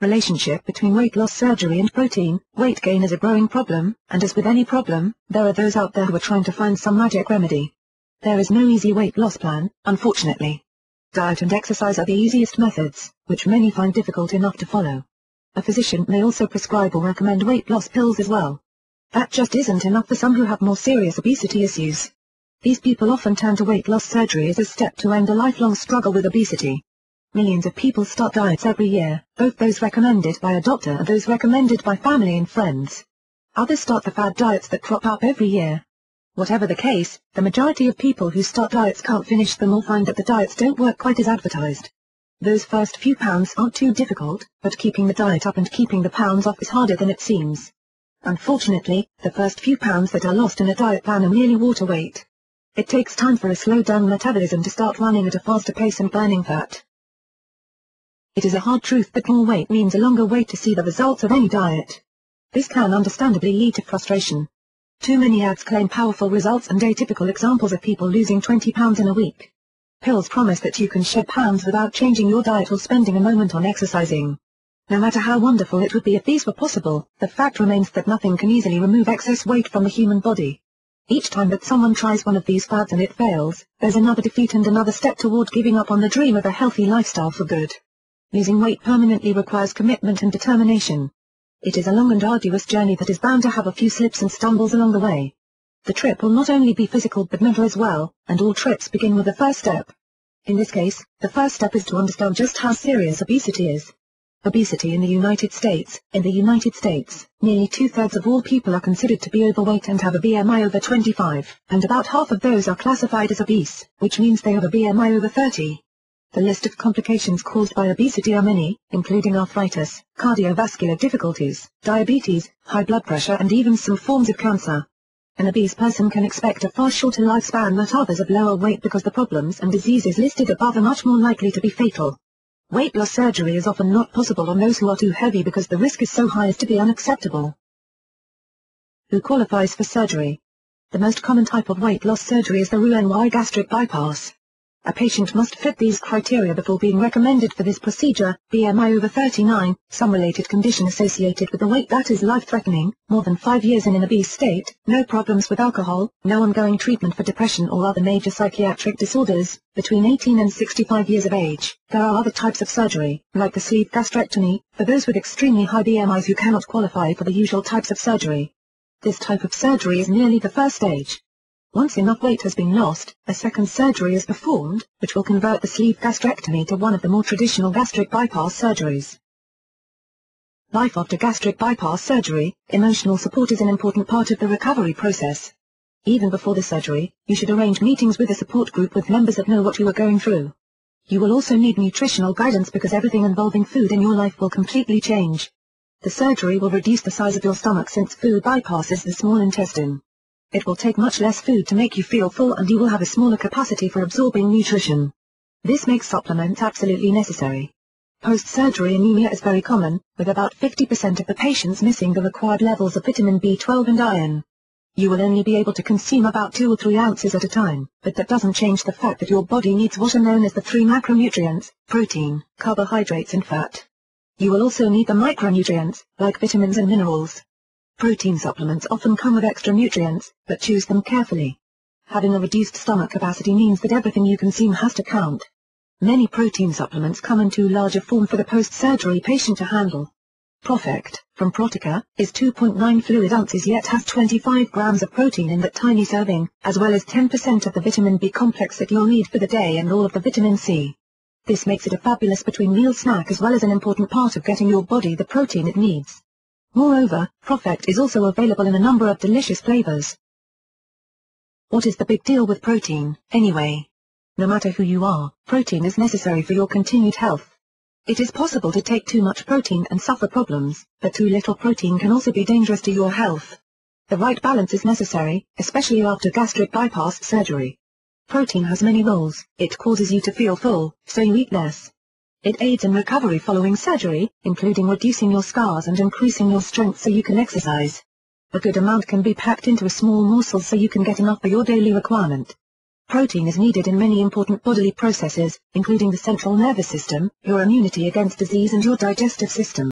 Relationship between weight loss surgery and protein, weight gain is a growing problem, and as with any problem, there are those out there who are trying to find some magic remedy. There is no easy weight loss plan, unfortunately. Diet and exercise are the easiest methods, which many find difficult enough to follow. A physician may also prescribe or recommend weight loss pills as well. That just isn't enough for some who have more serious obesity issues. These people often turn to weight loss surgery as a step to end a lifelong struggle with obesity. Millions of people start diets every year, both those recommended by a doctor and those recommended by family and friends. Others start the fad diets that crop up every year. Whatever the case, the majority of people who start diets can't finish them or find that the diets don't work quite as advertised. Those first few pounds aren't too difficult, but keeping the diet up and keeping the pounds off is harder than it seems. Unfortunately, the first few pounds that are lost in a diet plan are merely water weight. It takes time for a slowed-down metabolism to start running at a faster pace and burning fat. It is a hard truth that more weight means a longer wait to see the results of any diet. This can understandably lead to frustration. Too many ads claim powerful results and atypical examples of people losing 20 pounds in a week. Pills promise that you can shed pounds without changing your diet or spending a moment on exercising. No matter how wonderful it would be if these were possible, the fact remains that nothing can easily remove excess weight from the human body. Each time that someone tries one of these fads and it fails, there's another defeat and another step toward giving up on the dream of a healthy lifestyle for good. Losing weight permanently requires commitment and determination. It is a long and arduous journey that is bound to have a few slips and stumbles along the way. The trip will not only be physical but mental as well, and all trips begin with a first step. In this case, the first step is to understand just how serious obesity is. Obesity in the United States In the United States, nearly two-thirds of all people are considered to be overweight and have a BMI over 25, and about half of those are classified as obese, which means they have a BMI over 30. The list of complications caused by obesity are many, including arthritis, cardiovascular difficulties, diabetes, high blood pressure and even some forms of cancer. An obese person can expect a far shorter lifespan than others of lower weight because the problems and diseases listed above are much more likely to be fatal. Weight loss surgery is often not possible on those who are too heavy because the risk is so high as to be unacceptable. Who qualifies for surgery? The most common type of weight loss surgery is the Roux-en-Y gastric bypass. A patient must fit these criteria before being recommended for this procedure, BMI over 39, some related condition associated with the weight that is life-threatening, more than 5 years in an obese state, no problems with alcohol, no ongoing treatment for depression or other major psychiatric disorders, between 18 and 65 years of age. There are other types of surgery, like the sleeve gastrectomy, for those with extremely high BMIs who cannot qualify for the usual types of surgery. This type of surgery is merely the first stage, once enough weight has been lost, a second surgery is performed, which will convert the sleeve gastrectomy to one of the more traditional gastric bypass surgeries. Life after gastric bypass surgery, emotional support is an important part of the recovery process. Even before the surgery, you should arrange meetings with a support group with members that know what you are going through. You will also need nutritional guidance because everything involving food in your life will completely change. The surgery will reduce the size of your stomach since food bypasses the small intestine. It will take much less food to make you feel full and you will have a smaller capacity for absorbing nutrition. This makes supplements absolutely necessary. Post-surgery anemia is very common, with about 50% of the patients missing the required levels of vitamin B12 and iron. You will only be able to consume about 2 or 3 ounces at a time, but that doesn't change the fact that your body needs what are known as the three macronutrients, protein, carbohydrates and fat. You will also need the micronutrients, like vitamins and minerals. Protein supplements often come with extra nutrients, but choose them carefully. Having a reduced stomach capacity means that everything you consume has to count. Many protein supplements come in too large a form for the post-surgery patient to handle. Profect, from Protica, is 2.9 fluid ounces yet has 25 grams of protein in that tiny serving, as well as 10% of the vitamin B complex that you'll need for the day and all of the vitamin C. This makes it a fabulous between-meal snack as well as an important part of getting your body the protein it needs. Moreover, Profect is also available in a number of delicious flavors. What is the big deal with protein, anyway? No matter who you are, protein is necessary for your continued health. It is possible to take too much protein and suffer problems, but too little protein can also be dangerous to your health. The right balance is necessary, especially after gastric bypass surgery. Protein has many roles, it causes you to feel full, so you eat less. It aids in recovery following surgery, including reducing your scars and increasing your strength so you can exercise. A good amount can be packed into a small morsel so you can get enough for your daily requirement. Protein is needed in many important bodily processes, including the central nervous system, your immunity against disease and your digestive system.